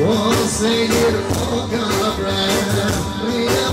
Once they get a on the brand, again.